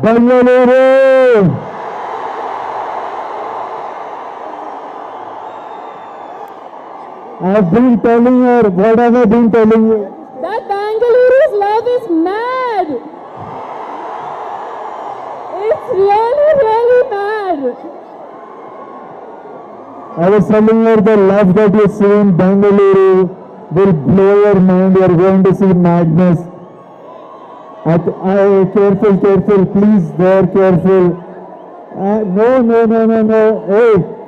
Bangalore! I've been telling her, what have I been telling you? That Bangaluru's love is mad. It's really, really mad. I was telling her the love that you see in Bangalore will blow your mind. You are going to see madness. At, uh, careful, careful, please, there, careful. Uh, no, no, no, no, no. Hey.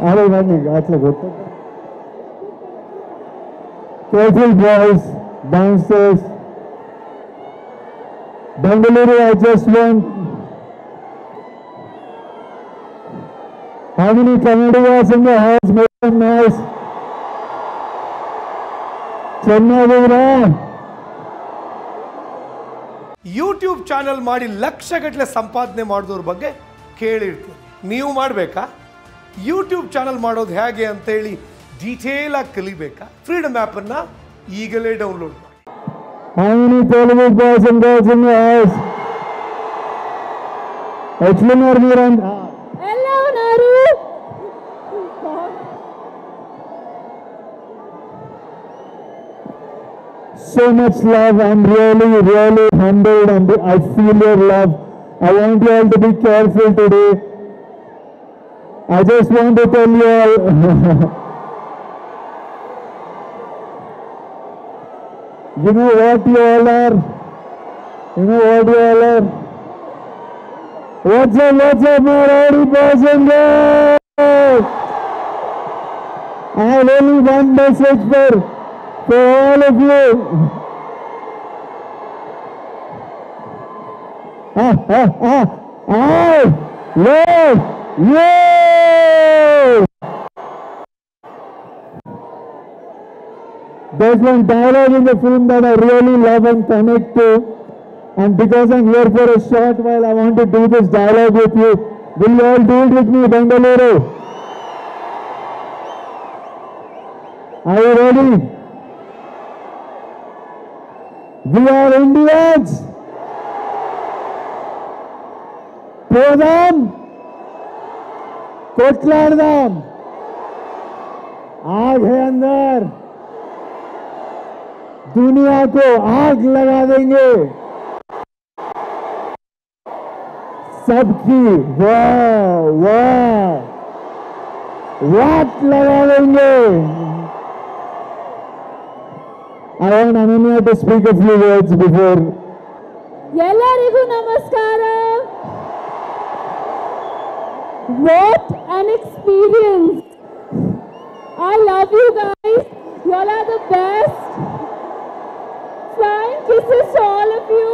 Are you running. That's a good thing. Careful, boys, bouncers. Bangalore, I just went. How many Kannadigas in the house? Make some noise. Chennai, YouTube channel ಮಾಡಿ ಲಕ್ಷಗಟ್ಟಲೆ ಸಂಪಾದನೆ ಮಾಡಿದವ್ರ ಬಗ್ಗೆ ಕೇಳಿರ್ತೀನಿ. ನೀವು ಮಾಡಬೇಕಾ? YouTube channel ಮಾಡೋದು ಹೇಗೆ ಅಂತೇಳಿ detail ಆಗಿ ಕಲಿಬೇಕಾ? ಫ್ರೀಡಮ್ ಆ್ಯಪನ್ನು ಈಗಲೇ ಡೌನ್ಲೋಡ್ ಮಾಡಿ. How many so much love. I'm really, really humbled and I feel your love. I want you all to be careful today. I just want to tell you all. you know what you all are? You know what you all are? What's up, what's up, my boys and girls? I have only one message for for all of you. Ah, ah, ah, I you. There's one dialogue in the film that I really love and connect to. And because I'm here for a short while, I want to do this dialogue with you. Will you all do it with me, Bengaluru? Are you ready? We are Indians. Prodam, कोटलाडदाम आग है अंदर। दुनिया को आग लगा देंगे। सबकी वाह वाह वाट लगा देंगे। I want Ananya to speak a few words before ಎಲ್ಲರಿಗೂ ನಮಸ್ಕಾರ What an experience! I love you guys. You all are the best. Flying kisses to all of you.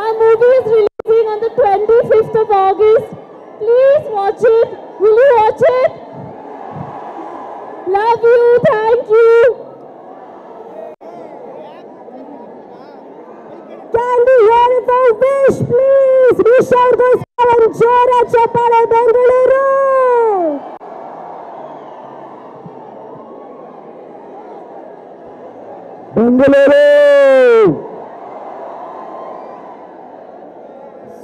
Our movie is releasing on the 25th of August. Please watch it. Will you watch it? Love you. Thank you. Wish, please? Wish out this and Jora Chapala Bengaluru. Bengaluru!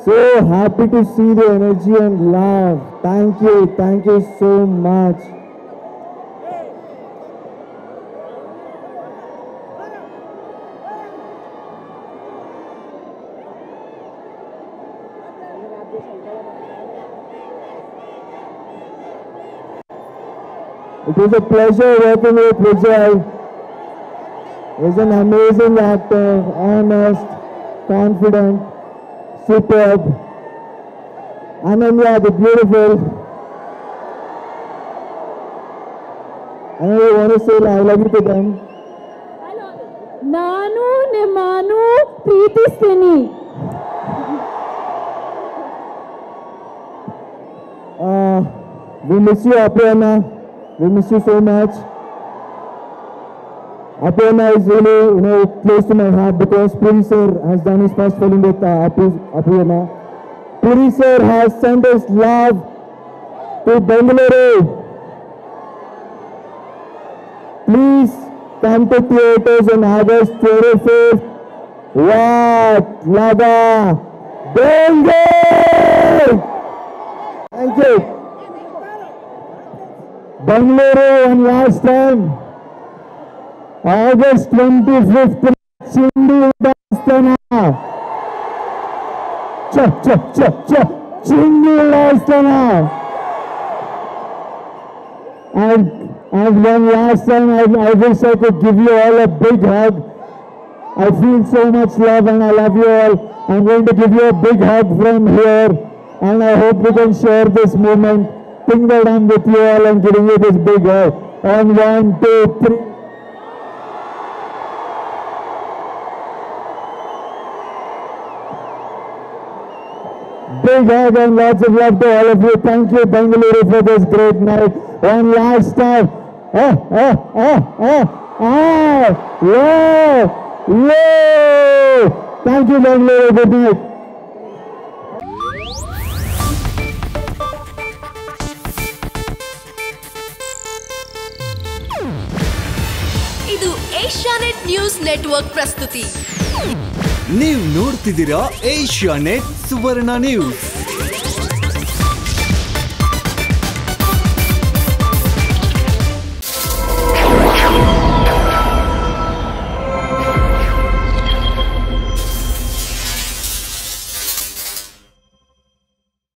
So happy to see the energy and love. Thank you, thank you so much. It was a pleasure working with Vijay. He's an amazing actor, honest, confident, superb. Ananya, the beautiful. I know you want to say I love you to them. ನಾನು ನಿಮ್ಮನ್ನು ಪ್ರೀತಿಸ್ತೀನಿ Uh, we miss you, Apriyana. We miss you so much. Apriyana is really, you know, close to my heart because Puri sir has done his first film with uh, Apu- Apriyana. Puri sir has sent his love to Bengaluru. Please come to theaters on August 25th What? Lada! Bengal! You. Bangalore one last time. August 25th, Chindi Udastana. Cha, cha, cha, cha. Chindi. And, and one last time, I, I wish I could give you all a big hug. I feel so much love and I love you all. I'm going to give you a big hug from here and I hope we can share this moment. Think that I'm with you all and giving you this big hug. On one, two, three. Big hug and lots of love to all of you. Thank you, Bengaluru, for this great night. One last time. Oh, oh, oh, oh, oh, yeah, yeah. Thank you, Bengaluru. Good night. ಇದು Asianet news network ಪ್ರಸ್ತುತಿ. ನೀವು ನೋಡ್ತಿದ್ದೀರಾ Asianet Suvarna news.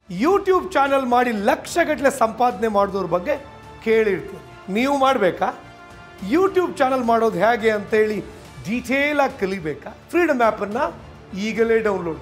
YouTube channel ಮಾಡಿ ಲಕ್ಷಗಟ್ಟಲೆ ಸಂಪಾದನೆ ಮಾಡಿದವ್ರ ಬಗ್ಗೆ ಕೇಳಿರ್ತೀವಿ ನೀವು ಮಾಡಬೇಕಾ? ಯೂಟ್ಯೂಬ್ ಚಾನಲ್ ಮಾಡೋದು ಹೇಗೆ ಅಂತೇಳಿ ಡೀಟೇಲಾಗಿ ಕಲಿಬೇಕಾ? ಫ್ರೀಡಮ್ ಆ್ಯಪನ್ನು ಈಗಲೇ ಡೌನ್ಲೋಡ್